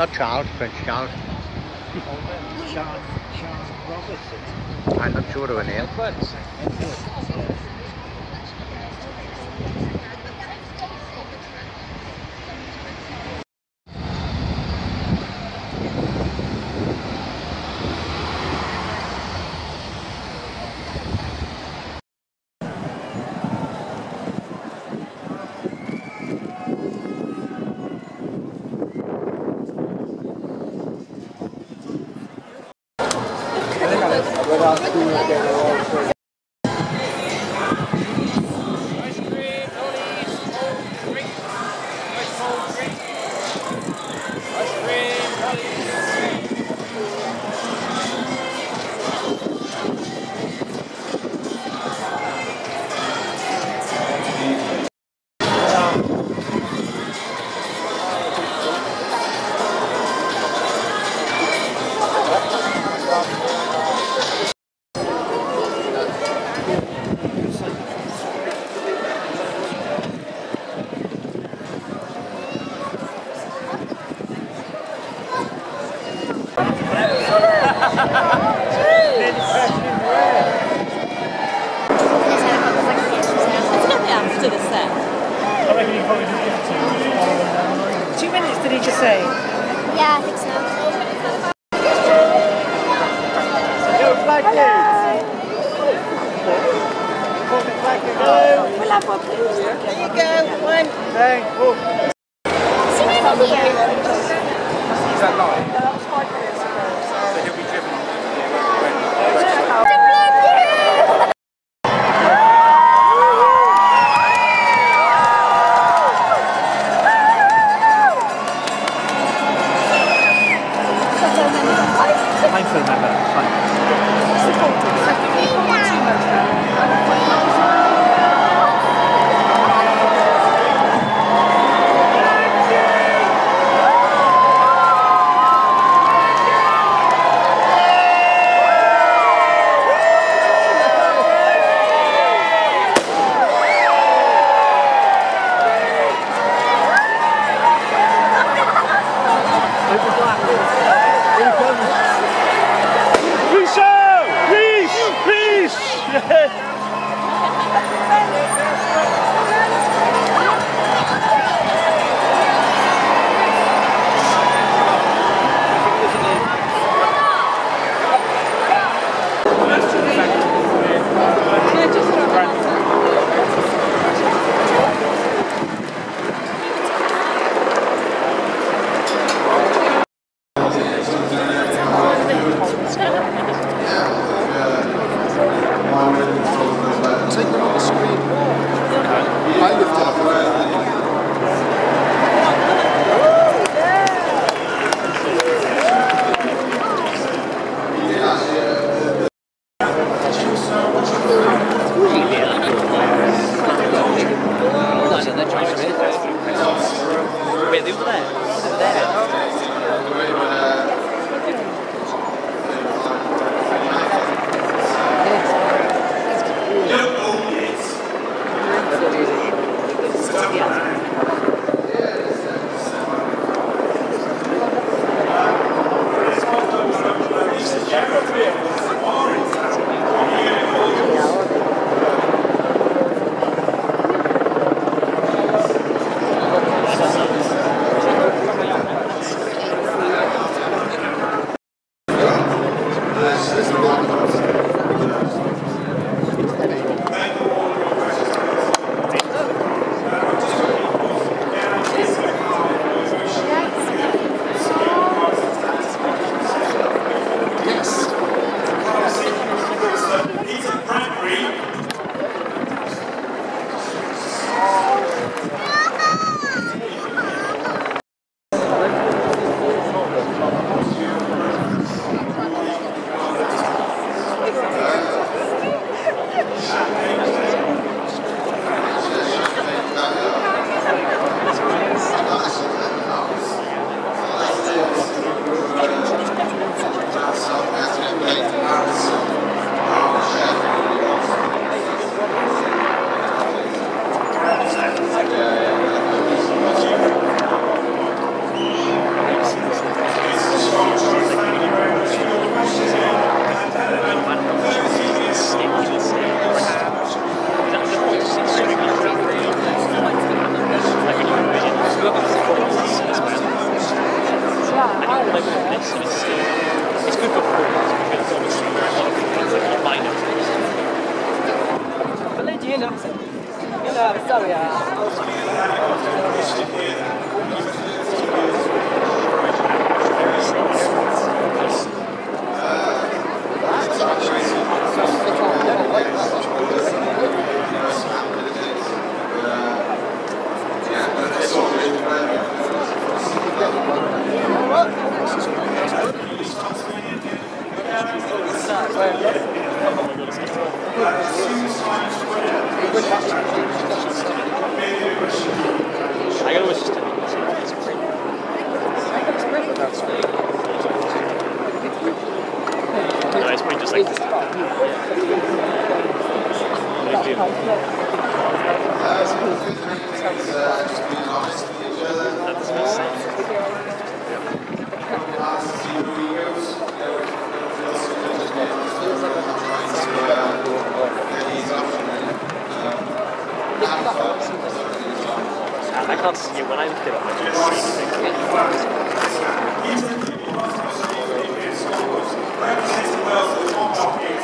Not Charles, Prince Charles. Oh, Charles, Charles Robertson. I'm not sure of her name. Orang tua. Oh. just like I can't see it when I look it up. I can't see anything. Brandon Casey Wells is one off game.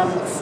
um,